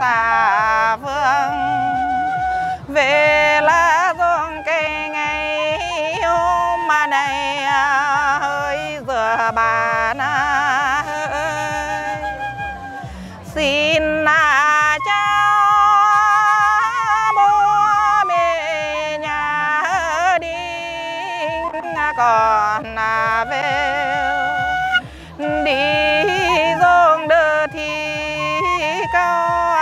mương xa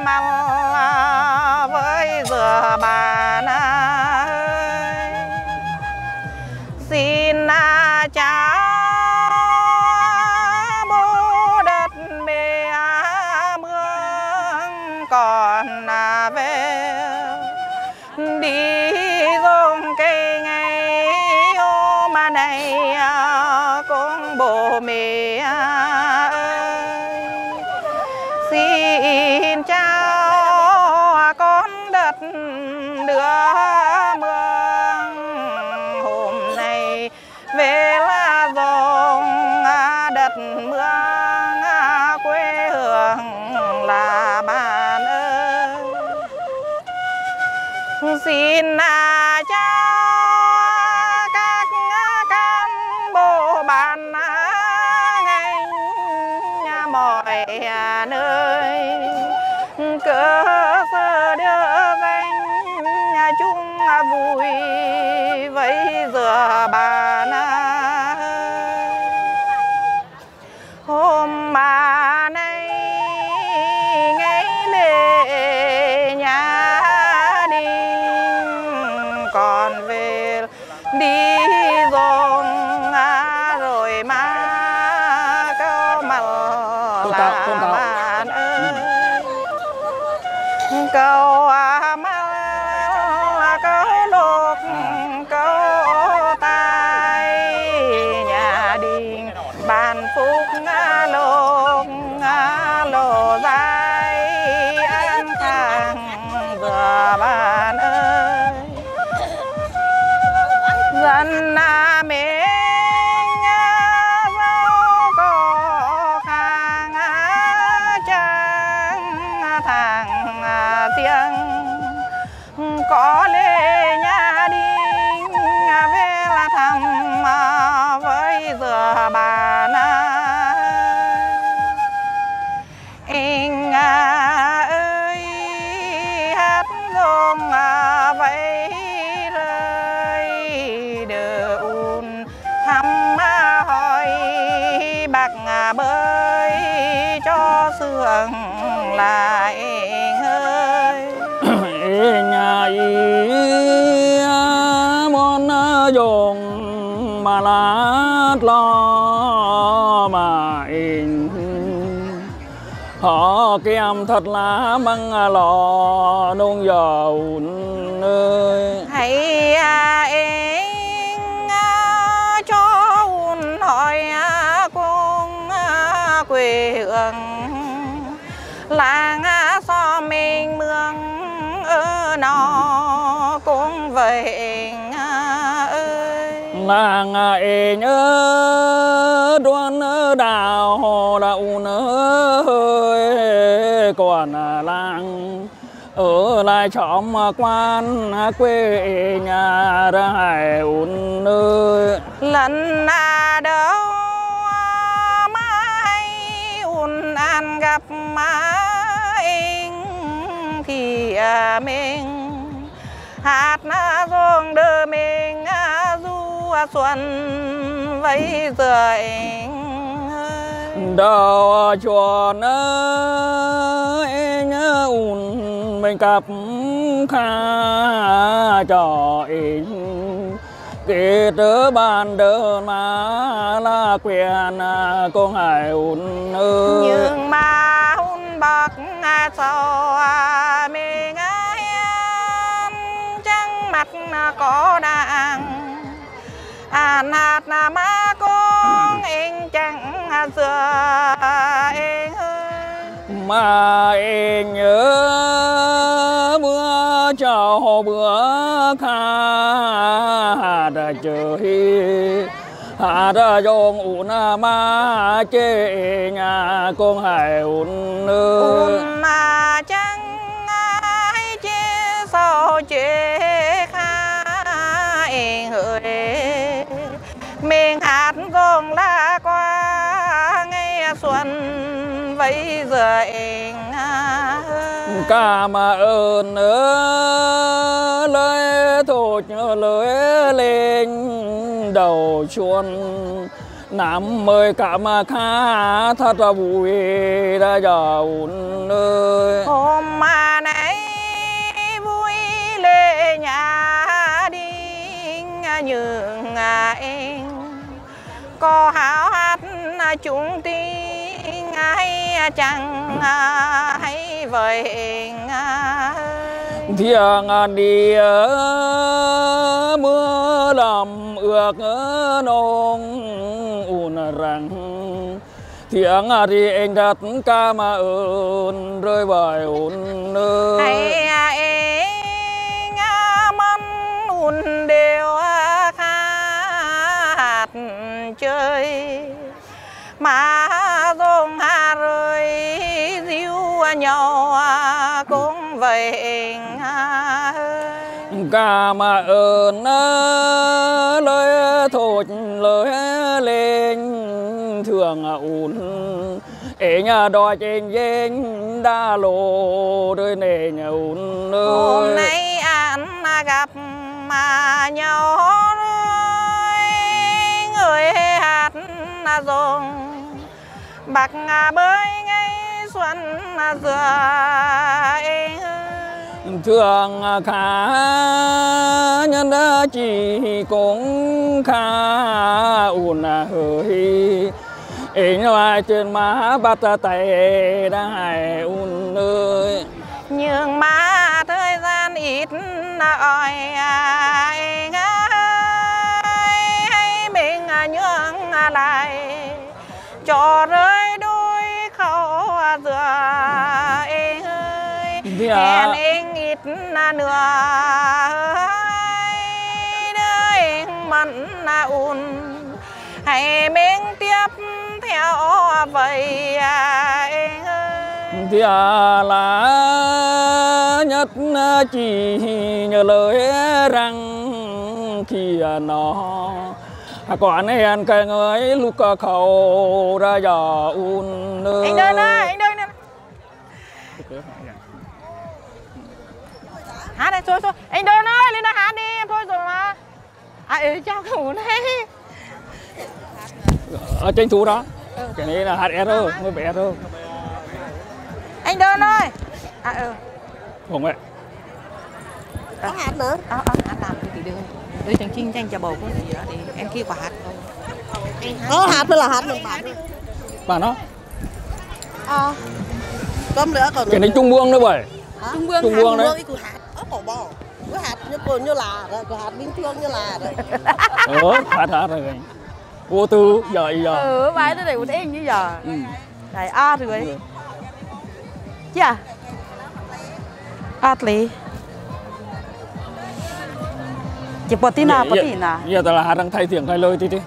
mamón. Đưa vẫy rửa bà họ kem thật là băng lò nung dầu ơi. Hãy à, anh à, cho un hỏi à, à, quê hương. Làng à, so mình mương ở nó cũng vậy à, ơi. Làng ê nhớ đoan đào đậu ơi còn à, làng ở lại xóm à, quan à, quê nhà ra hải un nơi. Lần à đâu mai hay un an gặp mai thì à, mình hát na ruộng đưa mình à, du xuân vây giờ đào đầu chuồn nhớ un mình cặp kha cho in. Kể tớ ban đơ mà là quyền con hải un nhưng mà hôn bạc à, sau mình trắng mặt có đàng à hạt mà má chẳng xưa em ơi mà em nhớ bữa chào bữa kha đã chơi hà ra dòng ủn ma chê nhà con hải ủn ủn mà chẳng ai chê sao chê kha em ơi mình hát con la bây giờ em ca mà ơn lời nhớ lời lên đầu chuôn Nam mời cả mà khá thật là vui đã giàu ơi hôm mà nãy vui lệ nhà đi nhường em có háo hát chúng tiếng hay chẳng hay vậy thiêng đi mưa làm ước nông ùn rằng thiêng đi anh đặt ca mà ơn rơi bài ùn hay ơi em mong ùn đều khát chơi. Mà dòng hà rơi diêu nhau cũng vậy ca mà ơn lời thột lời lên thường ùn. Ê nhà đòi trên dên đa lộ đôi nề nhà ùn hôm nay anh gặp mà nhau rồi người hát dòng bạc bơi ngay xuân dừa thường khá nhân chỉ cũng khá ùn hơi ê ngoài trên má bắt tay đã hài đưa anh mặn ùn hãy mình tiếp theo vậy thì à là nhất chỉ nhờ lời rằng khi nó còn hẹn cái người lúc khẩu ra giờ un anh đơn ơi hát đây thôi thôi anh đơn ơi lên đây hát đi em thôi rồi mà. À ừ chào cậu này ở trên thủ đó. Cái này là hạt R mới bé R anh đơn ơi. À ừ. Không ạ. Có hát nữa. Ờ ờ hát làm cái gì đưa đưa chẳng chinh tranh cho bầu có gì đó thì em kia quả hát. Thôi Ờ, hạt mới là hạt mình bán bà nó Ờ. Cơm nữa còn cái này trung buông nữa vậy Trung Vương Trung Vương đấy. Cổ bò. Cái hạt như cồn như là rồi Cái hạt bình thường như là rồi ờ hạt hạt rồi. Vô tư giờ giờ? Ừ bài tôi để một anh như giờ. Ừ. A rồi. Dạ Át lý Chị bỏ tí nào, bỏ tí nào. giờ ta là hạt đang thay tiếng thay lời tí tí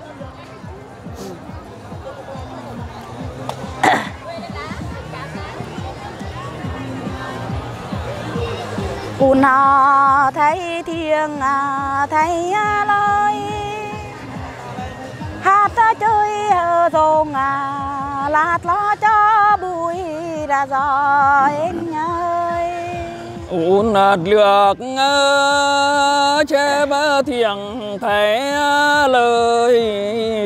Cụ nọ thấy thiêng à, thấy à lời Hát à chơi hờ rồng à Lát lo cho bụi ra gió em ơi. Un lược che bơ thiêng thấy à lời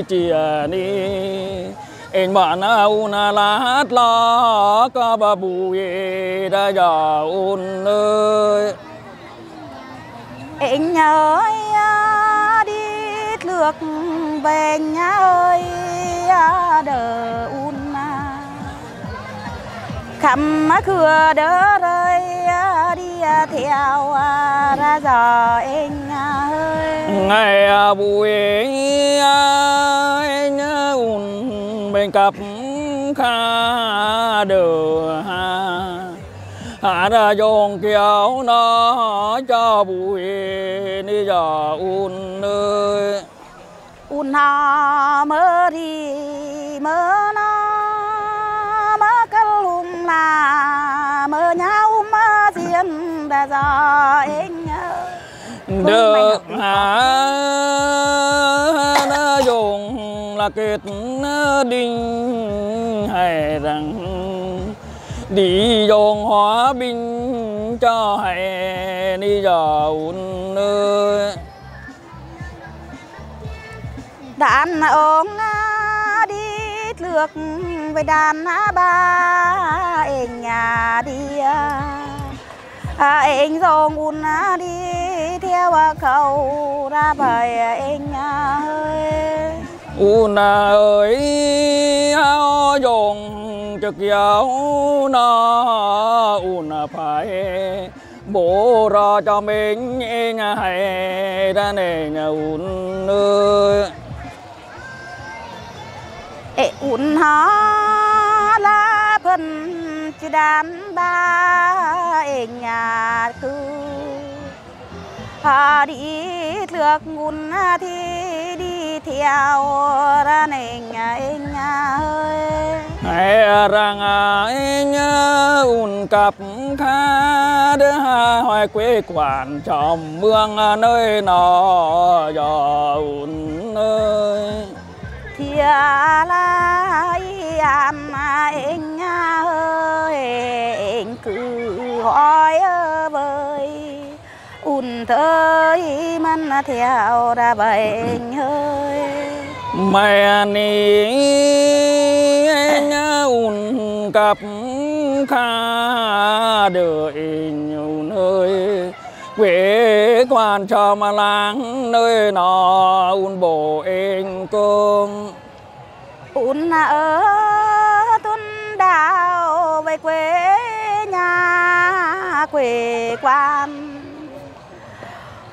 chia đi anh bạn un là hát lo có ba bùi đã giờ un ơi. Anh ơi à, đi lược về nhà ơi đờ un khăm má khừa đỡ rơi đi theo ra giờ anh ơi. Ngày un mình cặp kha đưa ha hạ ra dồn kéo nó cho bụi đi giờ un ơi un ha mơ đi mơ nó mơ cái lùng là mơ nhau mơ riêng đã giờ anh được hạ nó dùng là kết đinh hay rằng đi dồn hóa binh cho hay đi giờ un đã đàn ông đi lược với đàn ba anh nhà đi à, anh dòng un đi theo à, cầu ra bài anh à, ơi una ơi áo dòng, trực giáo nó una phải bố ra cho mình nhà hay ra nè un ơi. Ê un ha la phân chỉ đàn ba ê nhà cứ hà đi lược ngùn thì theo ra nền anh ơi hãy rằng anh un cặp kha đứa hoài quê quản trong mương nơi nọ giờ un ơi thì là anh anh ơi anh cứ hỏi với un tới mình theo ra bệnh ơi. Mẹ ni anh un cặp kha đợi nhiều nơi quê quan cho mà làng nơi nọ un bộ anh công un ở tuân đào về quê nhà quê quan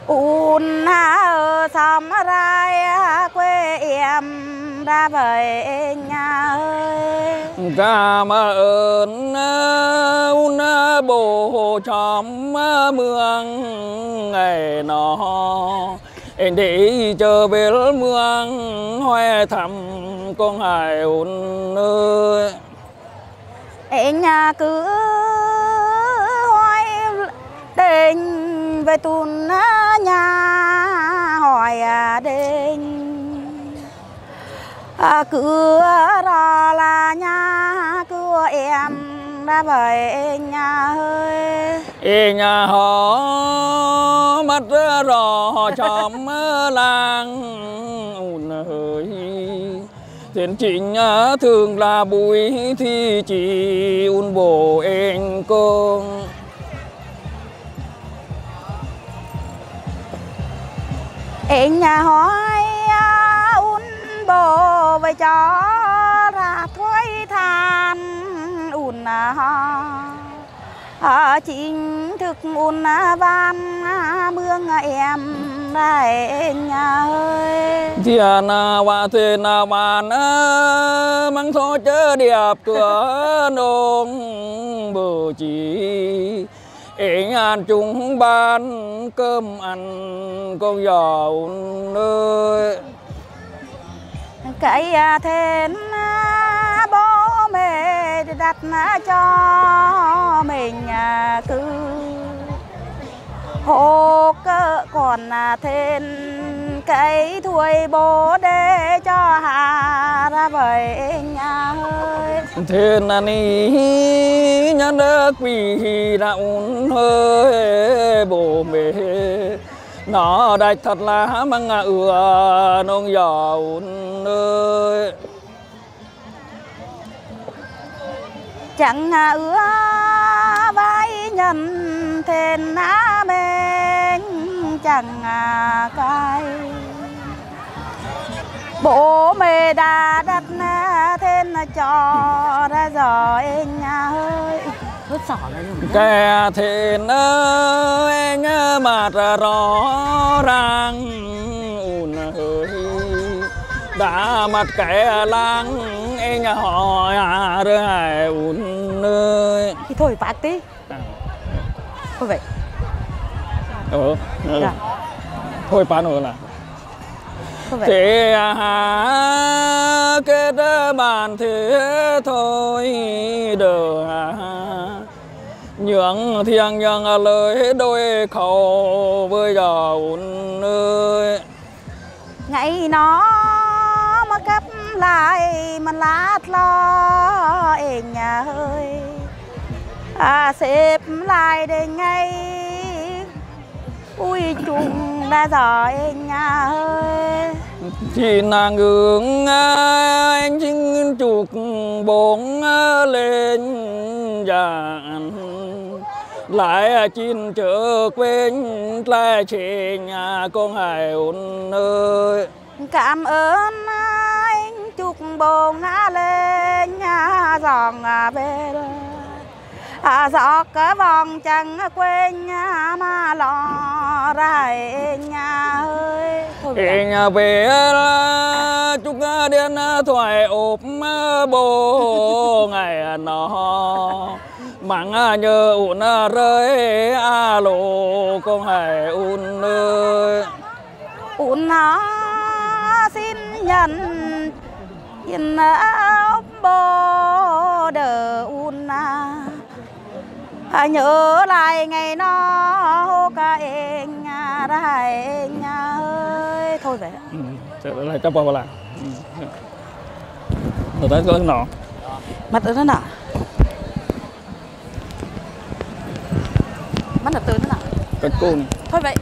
un ở xóm rai quê em ra về nhà ơi. Cảm ơn un bộ trong mương ngày nọ. Anh đi chờ bên mương hoe thăm con hải un ơi. Anh cứ về tùn nhà hỏi đình à, à cứ đó là nhà cửa em đã về nhà ơi Ê nhà họ mắt rõ trong làng un hơi. Thiên chính à, thường là bùi thì chỉ un bồ anh công em nhà hỏi à, un bồ về cho ra thối than. Un à, à chính thực un à, van mương em này nhà ơi. Thiên và thuyền na mang số chớ điệp cửa nông bờ chỉ anh ăn chung ban cơm ăn con giò nơi. Cái à, thêm à, bố mẹ đặt à, cho mình cứ hộ cơ còn thêm cái thuê bố để cho hà ra về nhà ơi Thiên ni nhân đất quỷ un hơi bồ mê nó đạch thật là mang ngà ừa nông giò un ơi chẳng ứa vai nhân thêm á bên chẳng cái bố mẹ đã đặt thêm cho ra rồi anh ơi. Hớt sỏ kẻ ơi nhớ mặt rõ ràng un ơi đã mặt kẻ làng em nhà họ à rồi ún ơi thì thôi bác tí. À, thôi vậy ừ, ừ. Dạ. thôi bán rồi là. Vậy thế à kết bàn thế thôi đờ à. Nhường thiêng nhường lời đôi khẩu với giờ ún ơi ngày nó mà cấp lại mình lát lo em nhà ơi. À xếp lại để ngay ui chung đã giờ em nhà ơi. Chỉ nàng hướng anh chính trục bốn lên dàn. Lại chín trở quên lại chế nhà con hải ôn ơi. Cảm ơn anh bồn ngã lên nhà giòn về đây à giọt cái vòng chẳng quên nhà mà lo ra nhà ơi. Nhà về là chúc điên thoại ốp bố ngày nó mắng nhớ ủn rơi alo con hải ủn ơi. Ủn nó xin nhận nhìn ốc bố nhớ lại ngày nó ca em nhà ra em nhà ơi. Thôi vậy Ừ, sẽ lại chấp vào lại. Rồi tới cái nọ. Mặt ở đó nào mắt là từ nó nào cái cô này. Thôi vậy